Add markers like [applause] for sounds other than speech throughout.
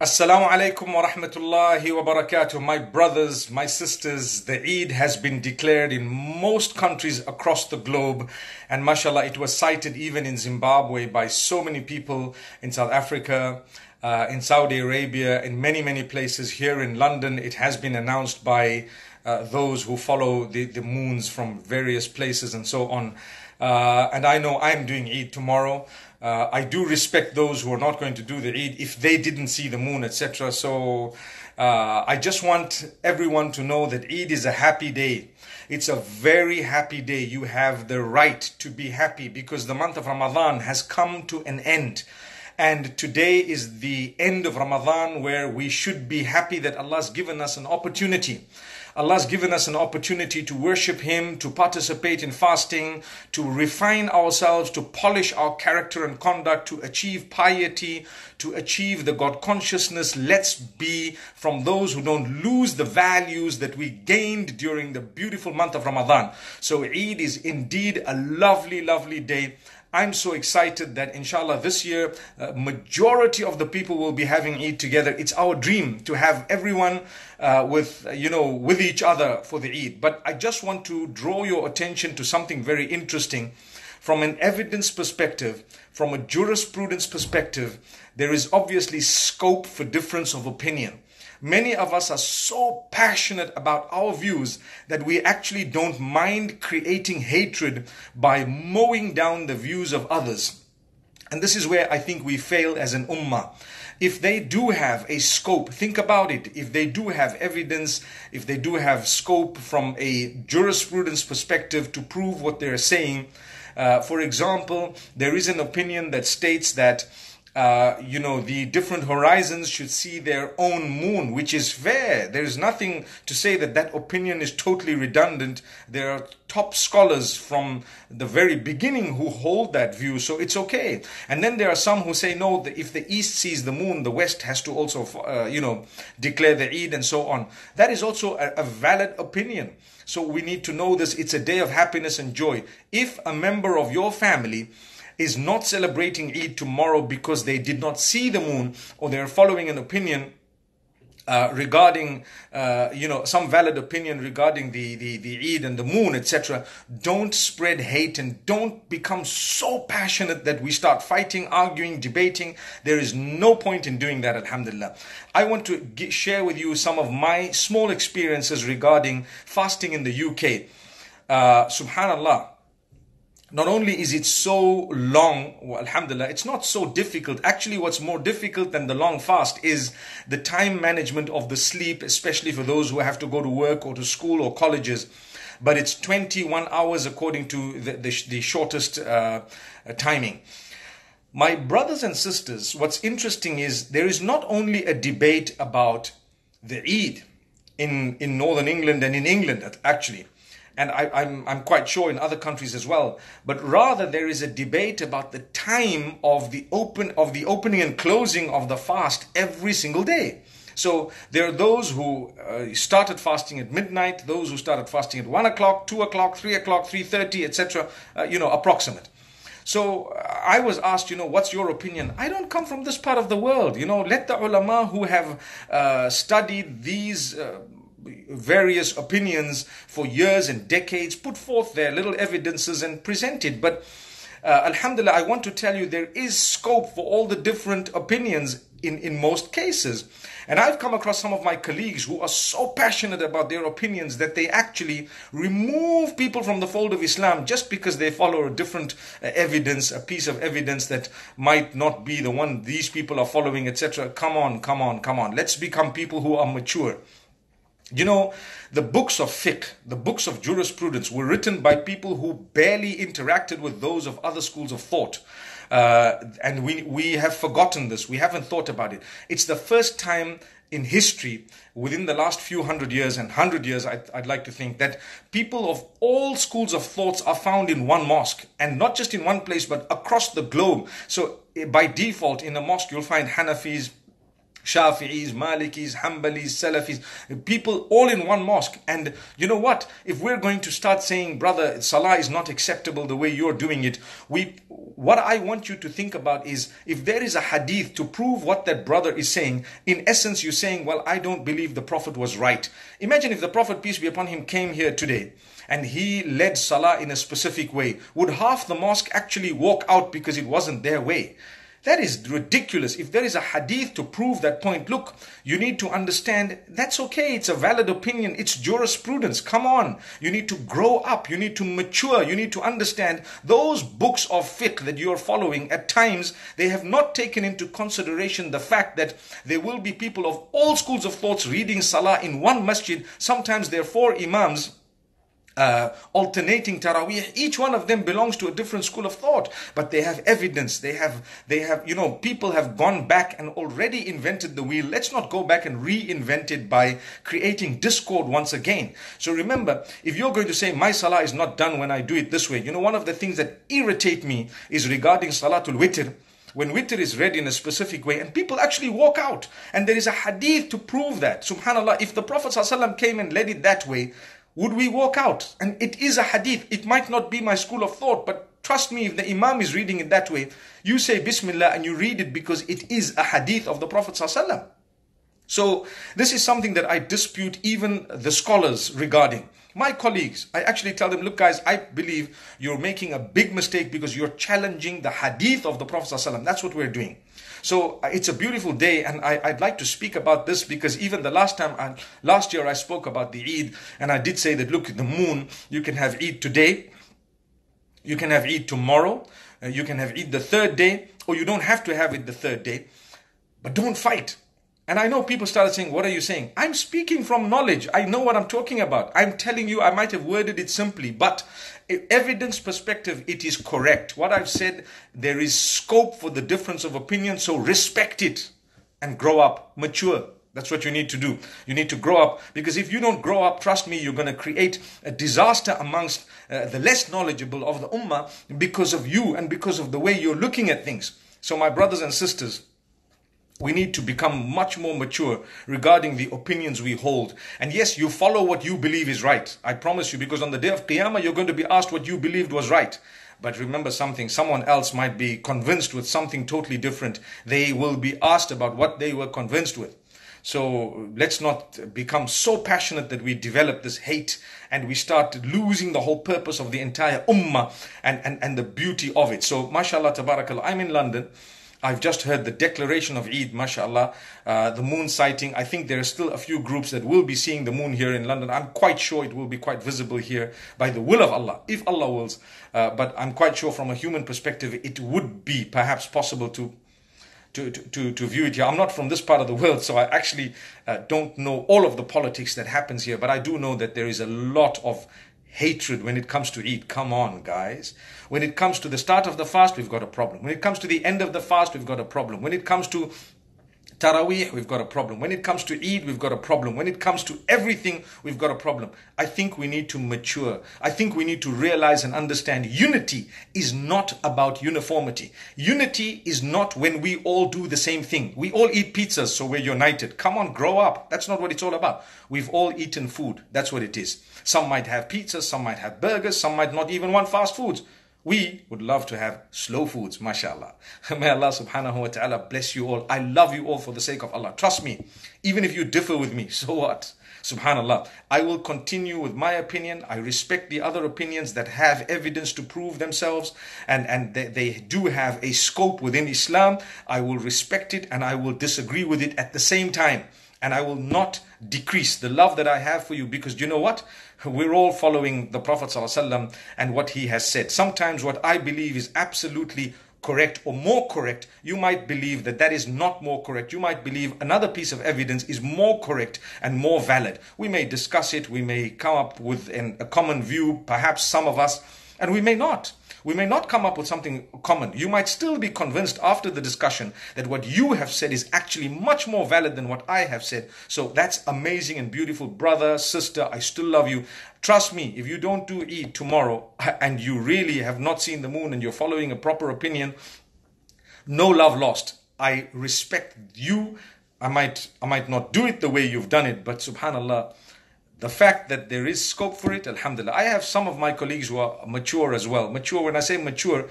Assalamu alaikum wa rahmatullahi wa barakatuh. My brothers, my sisters, the Eid has been declared in most countries across the globe. And mashallah, it was sighted even in Zimbabwe by so many people in South Africa, uh, in Saudi Arabia, in many, many places. Here in London, it has been announced by uh, those who follow the, the moons from various places and so on. Uh, and I know I'm doing Eid tomorrow. Uh, I do respect those who are not going to do the Eid if they didn't see the moon, etc. So uh, I just want everyone to know that Eid is a happy day. It's a very happy day. You have the right to be happy because the month of Ramadan has come to an end. And today is the end of Ramadan where we should be happy that Allah has given us an opportunity Allah's given us an opportunity to worship Him, to participate in fasting, to refine ourselves, to polish our character and conduct, to achieve piety, to achieve the God consciousness. Let's be from those who don't lose the values that we gained during the beautiful month of Ramadan. So Eid is indeed a lovely, lovely day. I'm so excited that inshallah this year uh, majority of the people will be having Eid together. It's our dream to have everyone uh, with you know with each other for the Eid. But I just want to draw your attention to something very interesting from an evidence perspective, from a jurisprudence perspective. There is obviously scope for difference of opinion. Many of us are so passionate about our views that we actually don't mind creating hatred by mowing down the views of others. And this is where I think we fail as an ummah. If they do have a scope, think about it. If they do have evidence, if they do have scope from a jurisprudence perspective to prove what they're saying, uh, for example, there is an opinion that states that uh, you know, the different horizons should see their own moon, which is fair. There is nothing to say that that opinion is totally redundant. There are top scholars from the very beginning who hold that view, so it's okay. And then there are some who say, no, if the east sees the moon, the west has to also, uh, you know, declare the Eid and so on. That is also a, a valid opinion. So we need to know this. It's a day of happiness and joy. If a member of your family is not celebrating Eid tomorrow because they did not see the moon or they're following an opinion uh, regarding, uh, you know, some valid opinion regarding the, the, the Eid and the moon, etc. Don't spread hate and don't become so passionate that we start fighting, arguing, debating. There is no point in doing that, alhamdulillah. I want to get, share with you some of my small experiences regarding fasting in the UK. Uh, subhanallah not only is it so long, well, alhamdulillah, it's not so difficult. Actually, what's more difficult than the long fast is the time management of the sleep, especially for those who have to go to work or to school or colleges. But it's 21 hours according to the, the, the shortest uh, timing. My brothers and sisters, what's interesting is there is not only a debate about the Eid in, in Northern England and in England, actually and I, am I'm, I'm quite sure in other countries as well. But rather, there is a debate about the time of the open of the opening and closing of the fast every single day. So there are those who uh, started fasting at midnight, those who started fasting at one o'clock, two o'clock, three o'clock, three thirty, etc. Uh, you know, approximate. So uh, I was asked, you know, what's your opinion? I don't come from this part of the world. You know, let the ulama who have uh, studied these uh, various opinions for years and decades, put forth their little evidences and present it. But uh, Alhamdulillah, I want to tell you there is scope for all the different opinions in, in most cases. And I've come across some of my colleagues who are so passionate about their opinions that they actually remove people from the fold of Islam just because they follow a different uh, evidence, a piece of evidence that might not be the one these people are following, etc. Come on, come on, come on. Let's become people who are mature. You know, the books of fiqh, the books of jurisprudence were written by people who barely interacted with those of other schools of thought. Uh, and we, we have forgotten this. We haven't thought about it. It's the first time in history, within the last few hundred years and hundred years, I'd, I'd, like to think that people of all schools of thoughts are found in one mosque and not just in one place, but across the globe. So by default, in a mosque, you'll find Hanafis, Shafi'is, Malikis, Hanbalis, Salafis, people all in one mosque. And you know what? If we're going to start saying, brother, Salah is not acceptable the way you're doing it, we, what I want you to think about is if there is a hadith to prove what that brother is saying, in essence, you're saying, well, I don't believe the Prophet was right. Imagine if the Prophet, peace be upon him, came here today and he led Salah in a specific way. Would half the mosque actually walk out because it wasn't their way? That is ridiculous. If there is a hadith to prove that point, look, you need to understand that's okay. It's a valid opinion. It's jurisprudence. Come on. You need to grow up. You need to mature. You need to understand those books of fiqh that you are following. At times, they have not taken into consideration the fact that there will be people of all schools of thoughts reading salah in one masjid. Sometimes there are four imams uh, alternating Taraweeh. Each one of them belongs to a different school of thought, but they have evidence. They have, they have, you know, people have gone back and already invented the wheel. Let's not go back and reinvent it by creating discord once again. So remember, if you're going to say my salah is not done when I do it this way, you know, one of the things that irritate me is regarding Salatul Witr when witr is read in a specific way and people actually walk out and there is a hadith to prove that subhanallah if the prophet ﷺ came and led it that way would we walk out? And it is a hadith. It might not be my school of thought, but trust me, if the Imam is reading it that way, you say Bismillah and you read it because it is a hadith of the Prophet. So this is something that I dispute even the scholars regarding. My colleagues, I actually tell them, look guys, I believe you're making a big mistake because you're challenging the hadith of the Prophet. That's what we're doing. So uh, it's a beautiful day, and I, would like to speak about this because even the last time, I, last year, I spoke about the Eid, and I did say that look, the moon, you can have Eid today, you can have Eid tomorrow, uh, you can have Eid the third day, or you don't have to have it the third day, but don't fight. And I know people started saying, What are you saying? I'm speaking from knowledge. I know what I'm talking about. I'm telling you, I might have worded it simply, but evidence perspective, it is correct. What I've said, there is scope for the difference of opinion, so respect it and grow up, mature. That's what you need to do. You need to grow up because if you don't grow up, trust me, you're going to create a disaster amongst uh, the less knowledgeable of the ummah because of you and because of the way you're looking at things. So, my brothers and sisters, we need to become much more mature regarding the opinions we hold. And yes, you follow what you believe is right. I promise you, because on the day of Qiyamah, you're going to be asked what you believed was right. But remember something, someone else might be convinced with something totally different. They will be asked about what they were convinced with. So let's not become so passionate that we develop this hate and we start losing the whole purpose of the entire ummah and, and, and the beauty of it. So, mashallah, tabarakallah, I'm in London. I've just heard the declaration of Eid, mashallah, uh, the moon sighting. I think there are still a few groups that will be seeing the moon here in London. I'm quite sure it will be quite visible here by the will of Allah, if Allah wills. Uh, but I'm quite sure from a human perspective, it would be perhaps possible to to, to, to view it here. I'm not from this part of the world, so I actually uh, don't know all of the politics that happens here, but I do know that there is a lot of hatred when it comes to Eid. Come on, guys. When it comes to the start of the fast, we've got a problem. When it comes to the end of the fast, we've got a problem. When it comes to Taraweeh, we've got a problem. When it comes to Eid, we've got a problem. When it comes to everything, we've got a problem. I think we need to mature. I think we need to realize and understand unity is not about uniformity. Unity is not when we all do the same thing. We all eat pizzas, so we're united. Come on, grow up. That's not what it's all about. We've all eaten food. That's what it is. Some might have pizzas, some might have burgers, some might not even want fast foods. We would love to have slow foods, mashallah. [laughs] May Allah subhanahu wa ta'ala bless you all. I love you all for the sake of Allah. Trust me, even if you differ with me, [laughs] so what? Subhanallah. I will continue with my opinion. I respect the other opinions that have evidence to prove themselves and, and they, they do have a scope within Islam. I will respect it and I will disagree with it at the same time and I will not decrease the love that I have for you because you know what? We're all following the Prophet ﷺ and what he has said. Sometimes what I believe is absolutely correct or more correct, you might believe that that is not more correct. You might believe another piece of evidence is more correct and more valid. We may discuss it, we may come up with an, a common view, perhaps some of us, and we may not. We may not come up with something common. You might still be convinced after the discussion that what you have said is actually much more valid than what I have said. So that's amazing and beautiful. Brother, sister, I still love you. Trust me, if you don't do Eid tomorrow [laughs] and you really have not seen the moon and you're following a proper opinion, no love lost. I respect you I might, I might not do it the way you've done it, but subhanallah, the fact that there is scope for it, alhamdulillah. I have some of my colleagues who are mature as well. Mature, when I say mature,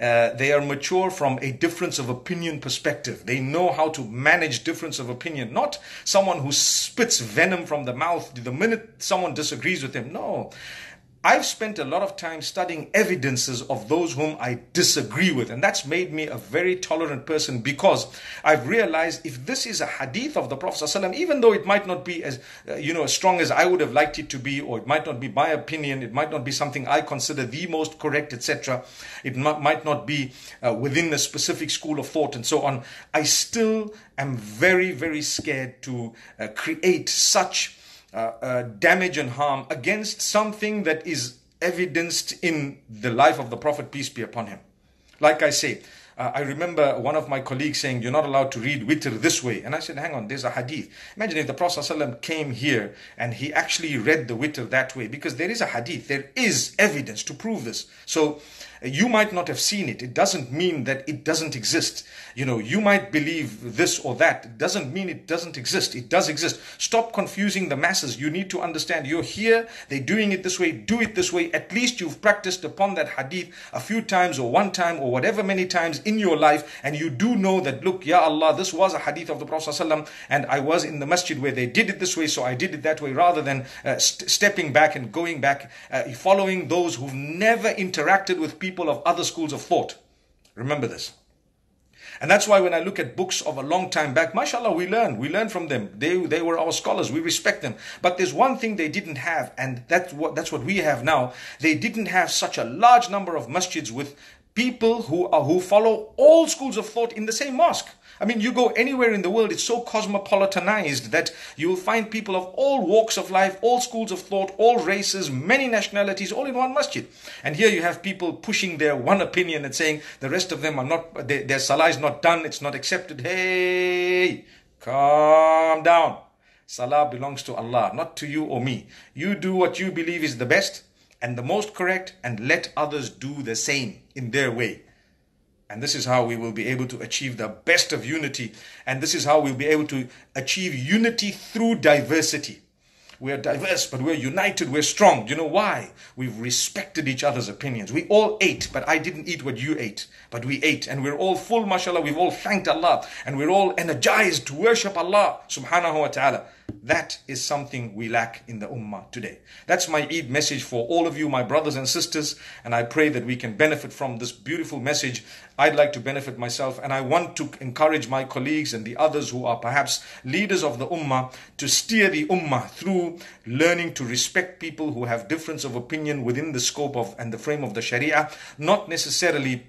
uh, they are mature from a difference of opinion perspective. They know how to manage difference of opinion, not someone who spits venom from the mouth the minute someone disagrees with him. No. I've spent a lot of time studying evidences of those whom I disagree with, and that's made me a very tolerant person because I've realized if this is a hadith of the Prophet ﷺ, even though it might not be as uh, you know as strong as I would have liked it to be, or it might not be my opinion, it might not be something I consider the most correct, etc. It might not be uh, within a specific school of thought, and so on. I still am very, very scared to uh, create such uh, uh, damage and harm against something that is evidenced in the life of the Prophet, peace be upon him. Like I say, uh, I remember one of my colleagues saying, You're not allowed to read witr this way. And I said, Hang on, there's a hadith. Imagine if the Prophet ﷺ came here and he actually read the witr that way, because there is a hadith, there is evidence to prove this. So you might not have seen it. It doesn't mean that it doesn't exist. You know, you might believe this or that. It doesn't mean it doesn't exist. It does exist. Stop confusing the masses. You need to understand you're here, they're doing it this way, do it this way. At least you've practiced upon that hadith a few times or one time or whatever many times in your life, and you do know that, look, Ya Allah, this was a hadith of the Prophet ﷺ, and I was in the masjid where they did it this way, so I did it that way, rather than uh, st- stepping back and going back, uh, following those who've never interacted with people people of other schools of thought. Remember this. And that's why when I look at books of a long time back, mashallah, we learn. We learn from them. They, they were our scholars. We respect them. But there's one thing they didn't have, and that's what, that's what we have now. They didn't have such a large number of masjids with people who, are, who follow all schools of thought in the same mosque. I mean, you go anywhere in the world, it's so cosmopolitanized that you'll find people of all walks of life, all schools of thought, all races, many nationalities, all in one masjid. And here you have people pushing their one opinion and saying the rest of them are not, their, their salah is not done, it's not accepted. Hey, calm down. Salah belongs to Allah, not to you or me. You do what you believe is the best and the most correct, and let others do the same in their way. And this is how we will be able to achieve the best of unity. And this is how we'll be able to achieve unity through diversity. We're diverse, but we're united, we're strong. Do you know why? We've respected each other's opinions. We all ate, but I didn't eat what you ate. But we ate, and we're all full, mashallah. We've all thanked Allah, and we're all energized to worship Allah subhanahu wa ta'ala. That is something we lack in the Ummah today. That's my Eid message for all of you, my brothers and sisters, and I pray that we can benefit from this beautiful message. I'd like to benefit myself, and I want to encourage my colleagues and the others who are perhaps leaders of the Ummah to steer the Ummah through learning to respect people who have difference of opinion within the scope of and the frame of the Sharia, not necessarily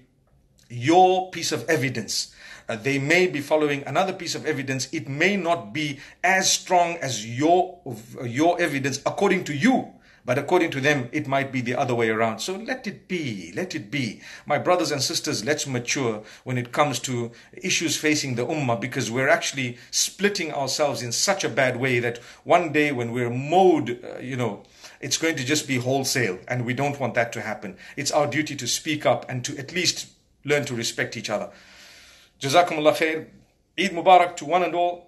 your piece of evidence uh, they may be following another piece of evidence. It may not be as strong as your, your evidence according to you. But according to them, it might be the other way around. So let it be. Let it be. My brothers and sisters, let's mature when it comes to issues facing the ummah because we're actually splitting ourselves in such a bad way that one day when we're mowed, uh, you know, it's going to just be wholesale and we don't want that to happen. It's our duty to speak up and to at least learn to respect each other. Jazakumullah khair. Eid Mubarak to one and all.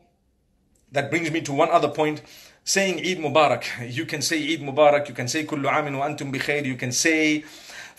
That brings me to one other point. Saying Eid Mubarak. [laughs] You can say Eid Mubarak. You can say Kullu Amin wa Antum bi khair. You can say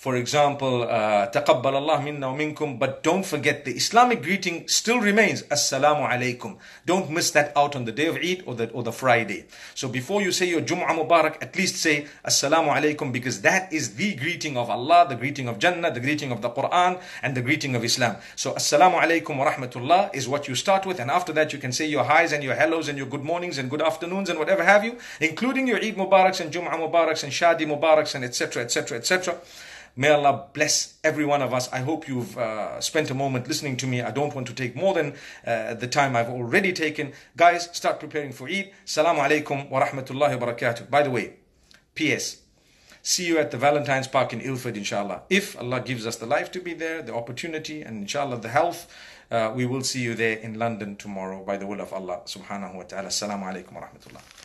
for example, uh, تقبل الله منا ومنكم, but don't forget the Islamic greeting still remains Assalamu alaikum. Don't miss that out on the day of Eid or the, or the Friday. So before you say your Jum'ah Mubarak, at least say Assalamu alaikum because that is the greeting of Allah, the greeting of Jannah, the greeting of the Quran, and the greeting of Islam. So Assalamu alaikum wa rahmatullah is what you start with, and after that you can say your highs and your hellos and your good mornings and good afternoons and whatever have you, including your Eid Mubaraks and Jum'ah Mubaraks and Shadi Mubaraks and etc. etc. etc. May Allah bless every one of us. I hope you've uh, spent a moment listening to me. I don't want to take more than uh, the time I've already taken. Guys, start preparing for Eid. Salamu alaikum wa rahmatullahi wa barakatuh. By the way, P.S. See you at the Valentine's Park in Ilford, inshallah. If Allah gives us the life to be there, the opportunity, and inshallah the health, uh, we will see you there in London tomorrow by the will of Allah subhanahu wa ta'ala. Assalamu alaikum wa rahmatullah.